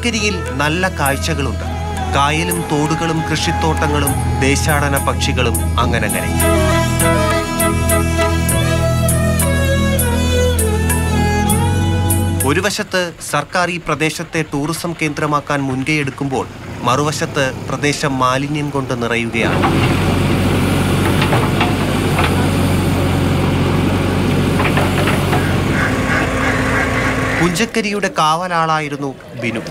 പുഞ്ചക്കരിയിൽ നല്ല കാഴ്ചകളുണ്ട്. കായലും തോടുകളും കൃഷിത്തോട്ടങ്ങളും ദേശാടന പക്ഷികളും അങ്ങനെ അങ്ങനെ ഒരു വശത്ത് സർക്കാർ ഈ പ്രദേശത്തെ ടൂറിസം കേന്ദ്രമാക്കാൻ മുൻകൈയെടുക്കുമ്പോൾ മറുവശത്ത് പ്രദേശം മാലിന്യം കൊണ്ട് നിറയുകയാണ്. പുഞ്ചക്കരിയുടെ കാവലാളായിരുന്നു ബിനു.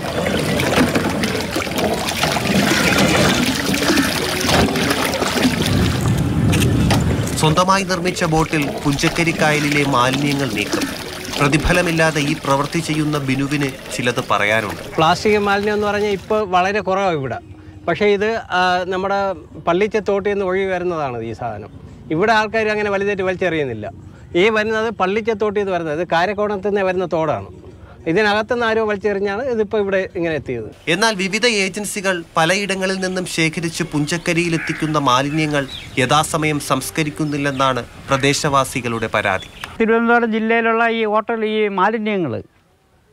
സ്വന്തമായി നിർമ്മിച്ച ബോട്ടിൽ പുഞ്ചക്കരിക്കായലിലെ മാലിന്യങ്ങൾ നീക്കും. പ്രതിഫലമില്ലാതെ ഈ പ്രവൃത്തി ചെയ്യുന്ന ബിനുവിന് ചിലത് പറയാനുണ്ട്. പ്ലാസ്റ്റിക് മാലിന്യം എന്ന് പറഞ്ഞാൽ ഇപ്പോൾ വളരെ കുറവാണ് ഇവിടെ. പക്ഷേ ഇത് നമ്മുടെ പള്ളിച്ചത്തോട്ടിൽ നിന്ന് ഒഴുകി വരുന്നതാണ് ഈ സാധനം. ഇവിടെ ആൾക്കാർ അങ്ങനെ വലുതായിട്ട് വലിച്ചെറിയുന്നില്ല. ഈ വരുന്നത് പള്ളിക്കത്തോട്ട് നിന്ന് വരുന്നത്. ഇത് കാരക്കോണത്തിൽ നിന്ന് വരുന്ന തോടാണ്. ഇതിനകത്തുനിന്ന് ആരോ വലിച്ചെറിഞ്ഞാണ് ഇതിപ്പോൾ ഇവിടെ ഇങ്ങനെ എത്തിയത്. എന്നാൽ വിവിധ ഏജൻസികൾ പലയിടങ്ങളിൽ നിന്നും ശേഖരിച്ച് പുഞ്ചക്കരിയിൽ എത്തിക്കുന്ന മാലിന്യങ്ങൾ യഥാസമയം സംസ്കരിക്കുന്നില്ലെന്നാണ് പ്രദേശവാസികളുടെ പരാതി. തിരുവനന്തപുരം ജില്ലയിലുള്ള ഈ ഹോട്ടൽ ഈ മാലിന്യങ്ങൾ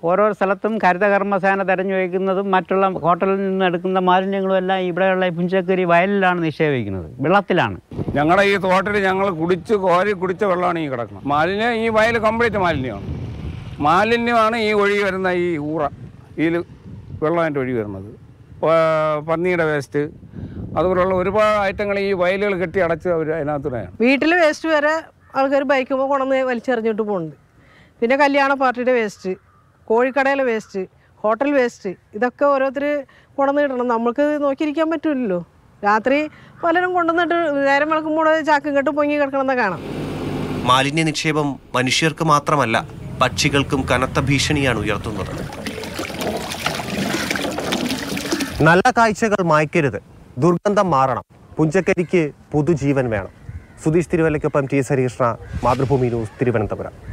ഓരോ സ്ഥലത്തും ഹരിതകർമ്മസേന തെരഞ്ഞു വയ്ക്കുന്നതും മറ്റുള്ള ഹോട്ടലിൽ നിന്ന് എടുക്കുന്ന മാലിന്യങ്ങളും എല്ലാം ഇവിടെയുള്ള പുഞ്ചക്കരി വയലിലാണ് നിക്ഷേപിക്കുന്നത്. വെള്ളത്തിലാണ്. ഞങ്ങളുടെ ഈ തോട്ടിൽ ഞങ്ങൾ കുടിച്ച് കോരി കുടിച്ച വെള്ളമാണ് ഈ കിടക്കുന്നത്. മാലിന്യം ഈ വയൽ കംപ്ലീറ്റ് മാലിന്യമാണ്. മാലിന്യമാണ് ഈ ഒഴുകി വരുന്ന ഈ ഊറ. ഇതിൽ വെള്ളമായിട്ട് ഒഴുകി വരുന്നത്. പന്നിയുടെ വേസ്റ്റ് അതുപോലുള്ള ഒരുപാട് ഐറ്റങ്ങൾ ഈ വയലുകൾ കെട്ടി അടച്ച് അവർ അതിനകത്തൂടെയാണ് വീട്ടിൽ വേസ്റ്റ് വരെ ആൾക്കാർ ബൈക്ക് കൊണ്ടുവന്ന് വലിച്ചെറിഞ്ഞിട്ട് പോകുന്നുണ്ട് പിന്നെ കല്യാണ പാർട്ടിയുടെ വേസ്റ്റ് കോഴിക്കടയിലെ വേസ്റ്റ് ഹോട്ടൽ വേസ്റ്റ് ഇതൊക്കെ ഓരോരുത്തർ കൊണ്ടുവന്ന് ഇടണം. നമ്മൾക്ക് നോക്കിയിരിക്കാൻ പറ്റില്ലല്ലോ രാത്രി പലരും കൊണ്ടുവന്നിട്ട് നേരം വിളക്കുമ്പോൾ ചാക്കും കെട്ട് പൊങ്ങി കിടക്കണമെന്ന് കാണാം. മാലിന്യ നിക്ഷേപം മനുഷ്യർക്ക് മാത്രമല്ല പക്ഷികൾക്കും കനത്ത ഭീഷണിയാണ് ഉയർത്തുന്നത്. നല്ല കാഴ്ചകൾ മായ്ക്കരുത്. ദുർഗന്ധം മാറണം. പുഞ്ചക്കരിക്ക് പുതുജീവൻ വേണം. Sudheesh തിരുവല്ലയ്ക്കൊപ്പം T S Harikrishna Mathrubhumi news Thiruvananthapuram.